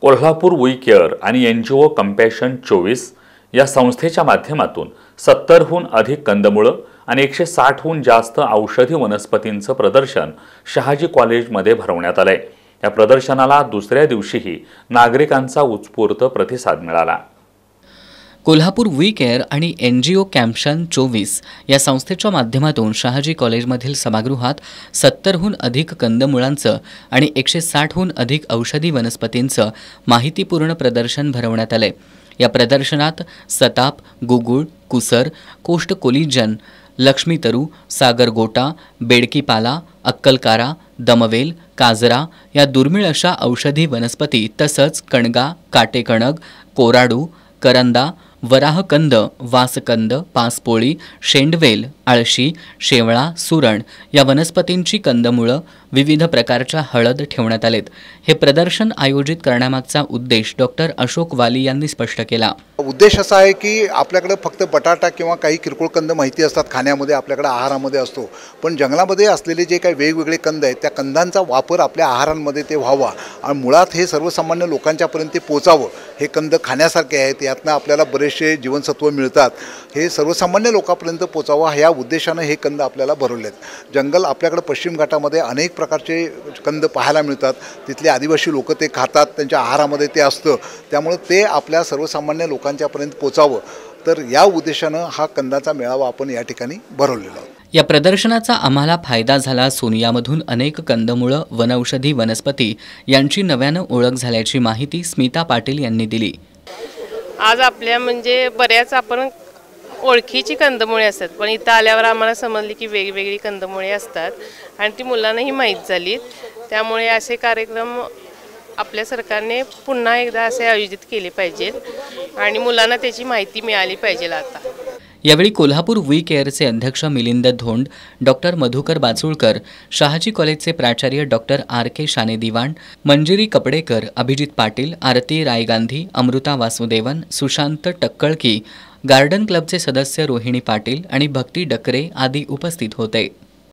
Kolhapur we care आणि N G O compassion चोवीस या संस्थेच्या माध्यमातून सत्तरहून अधिक कंदमुळं आणि एकशे साठहून जास्त औषधी वनस्पतींचं प्रदर्शन शहाजी कॉलेजमध्ये भरवण्यात आलंय. या प्रदर्शनाला दुसऱ्या दिवशीही नागरिकांचा उत्स्फूर्त प्रतिसाद मिळाला. कोल्हापूर वी केअर आणि एन जी ओ कॅम्पशन चोवीस या संस्थेच्या माध्यमातून शहाजी कॉलेजमधील सभागृहात सत्तरहून अधिक कंदमुळांचं आणि एकशे साठहून अधिक औषधी वनस्पतींचं माहितीपूर्ण प्रदर्शन भरवण्यात आलंय. या प्रदर्शनात सताप गुगुळ कुसर कोष्ट कोलिजन लक्ष्मीतरू सागर गोटा बेडकीपाला अक्कलकारा दमवेल काजरा या दुर्मिळ अशा औषधी वनस्पती तसंच कणगा काटेकणग कोराडू करंदा वराहकंद वासकंद पासपोळी शेंडवेल आळशी शेवळा सुरण या वनस्पतींची कंदमुळं विविध प्रकारच्या हळद ठेवण्यात आलेत. हे प्रदर्शन आयोजित करण्यामागचा उद्देश डॉक्टर अशोक वाली यांनी स्पष्ट केला. उद्देश असा आहे की आपल्याकडे फक्त बटाटा किंवा काही किरकोळ कंद माहिती असतात खाण्यामध्ये आपल्याकडे आहारामध्ये असतो. पण जंगलामध्ये असलेले जे काही वेगवेगळे कंद आहेत त्या कंदांचा वापर आपल्या आहारांमध्ये ते व्हावा आणि मुळात हे सर्वसामान्य लोकांच्यापर्यंत ते पोचावं. हे कंद खाण्यासारखे आहेत यातनं आपल्याला बरेचसे जीवनसत्व मिळतात. हे सर्वसामान्य लोकांपर्यंत पोचावं ह्या उद्देशानं हे कंद आपल्याला भरवले आहेत जंगल आपल्याकडे पश्चिम घाटामध्ये अनेक प्रकारचे कंद पाहायला मिळतात. तिथले आदिवासी लोक ते खातात त्यांच्या आहारामध्ये ते असतं. त्यामुळं ते आपल्या सर्वसामान्य लोकांच्यापर्यंत पोचावं. तर या उद्देशानं हा कंदाचा मेळावा आपण या ठिकाणी भरवलेला आहोत या प्रदर्शनाचा आम्हाला फायदा झाला असून यामधून अनेक कंदमुळं वनौषधी वनस्पती यांची नव्यानं ओळख झाल्याची माहिती स्मिता पाटील यांनी दिली. आज आपल्या म्हणजे बऱ्याच आपण ओळखीची कंदमुळे असतात. पण इथं आल्यावर आम्हाला समजली की वेगवेगळी कंदमुळे असतात. आणि ती मुलांनाही माहीत झालीत त्यामुळे असे कार्यक्रम आपल्या सरकारने पुन्हा एकदा असे आयोजित केले पाहिजेत. आणि मुलांना त्याची माहिती मिळाली पाहिजे आता. यावेळी कोल्हापूर वी केअरचे अध्यक्ष मिलिंद धोंड डॉक्टर मधुकर बाचुळकर शहाजी कॉलेजचे प्राचार्य doctor R. K. Shane Diwan Manjiri Kapadekar Abhijit Patil Aarti Raigandhi Amruta Vasudevan Sushant Takkalki garden क्लबचे सदस्य रोहिणी पाटील आणि भक्ती डकरे आदी उपस्थित होते.